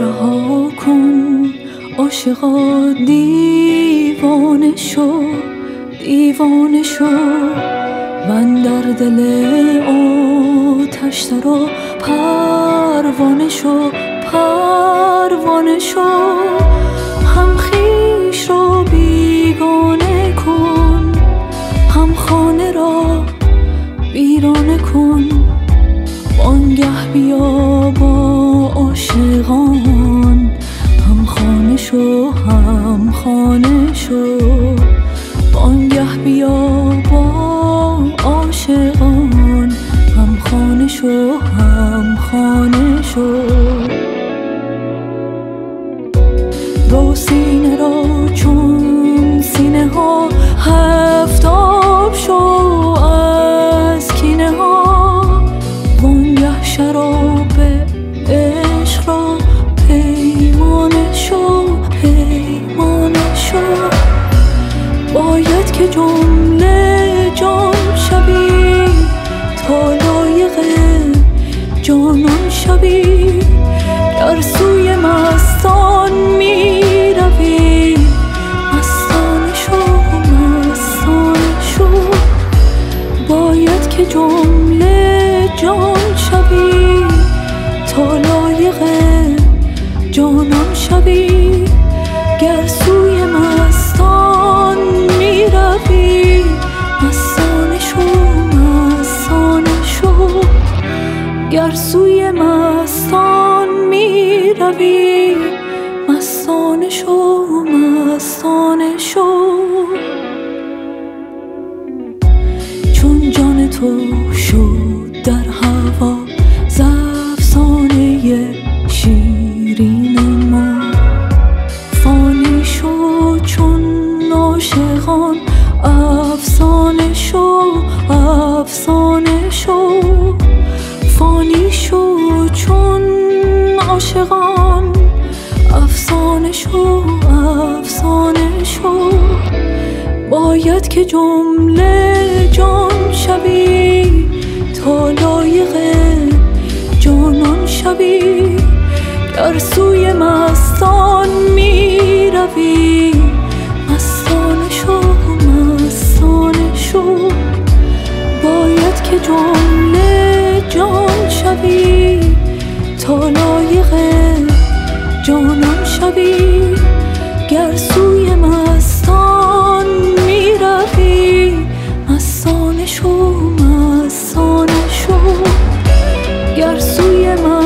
رها کن عاشقا دیوانه شو دیوانه شو. من در دل آتش رو پروانه شو پروانه شو. خانه شو. وانگه بیا با عاشقان. هم خانه شو هم خانه شو. رو سینه را چون سینه ها که جمله جان شوی تا لایق جانان شوی. گر سوی مستان می روی مستانه شو مستانه شو باید که جمله جان شوی تا لایق جانان شوی. روی مستانه شو. عاشقان. افسانه شو افسانه شو. باید که جمله جان شوی تا لایق جانان شوی. گر سوی مستان می روی. اگر سوی مستان می روی مستان شو مستان شو. گر سوی مستان